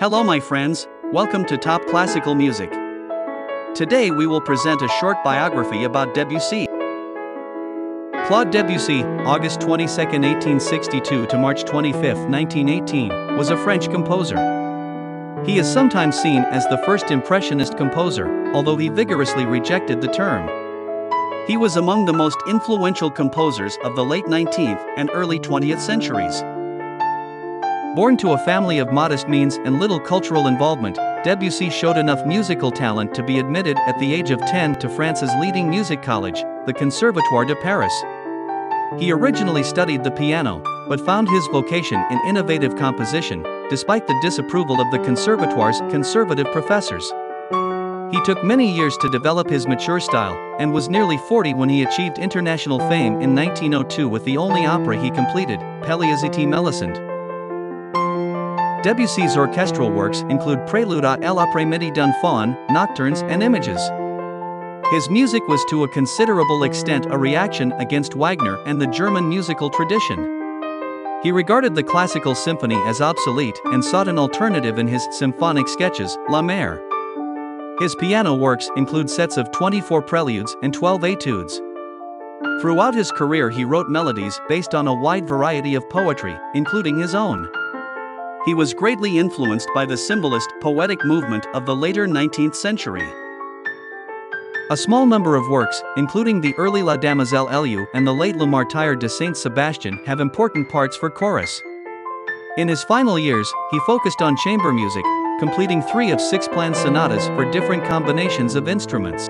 Hello, my friends, welcome to Top Classical Music. Today we will present a short biography about Debussy. Claude Debussy, August 22, 1862 to March 25, 1918, was a French composer. He is sometimes seen as the first Impressionist composer, although he vigorously rejected the term. He was among the most influential composers of the late 19th and early 20th centuries. Born to a family of modest means and little cultural involvement, Debussy showed enough musical talent to be admitted at the age of 10 to France's leading music college, the Conservatoire de Paris. He originally studied the piano, but found his vocation in innovative composition, despite the disapproval of the Conservatoire's conservative professors. He took many years to develop his mature style, and was nearly 40 when he achieved international fame in 1902 with the only opera he completed, Pelléas et Mélisande. Debussy's orchestral works include Prélude à l'après-midi d'un faune, nocturnes, and images. His music was to a considerable extent a reaction against Wagner and the German musical tradition. He regarded the classical symphony as obsolete and sought an alternative in his symphonic sketches, La Mer. His piano works include sets of 24 preludes and 12 etudes. Throughout his career, he wrote melodies based on a wide variety of poetry, including his own. He was greatly influenced by the symbolist, poetic movement of the later 19th century. A small number of works, including the early La Demoiselle Elue and the late Le Martyr de Saint Sebastian, have important parts for chorus. In his final years, he focused on chamber music, completing three of six planned sonatas for different combinations of instruments.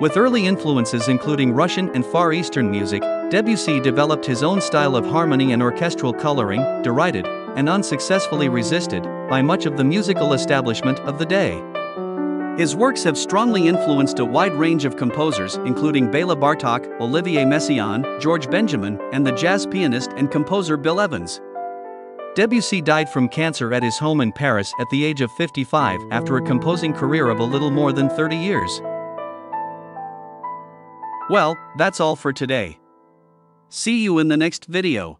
With early influences including Russian and Far Eastern music, Debussy developed his own style of harmony and orchestral coloring, derided, and unsuccessfully resisted by much of the musical establishment of the day. His works have strongly influenced a wide range of composers, including Bela Bartok, Olivier Messiaen, George Benjamin, and the jazz pianist and composer Bill Evans. Debussy died from cancer at his home in Paris at the age of 55 after a composing career of a little more than 30 years. Well, that's all for today. See you in the next video.